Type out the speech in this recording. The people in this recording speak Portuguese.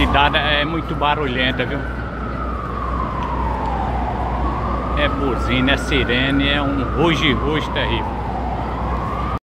cidade é muito barulhenta, viu? É buzina, é sirene, é um ruge-ruge terrível.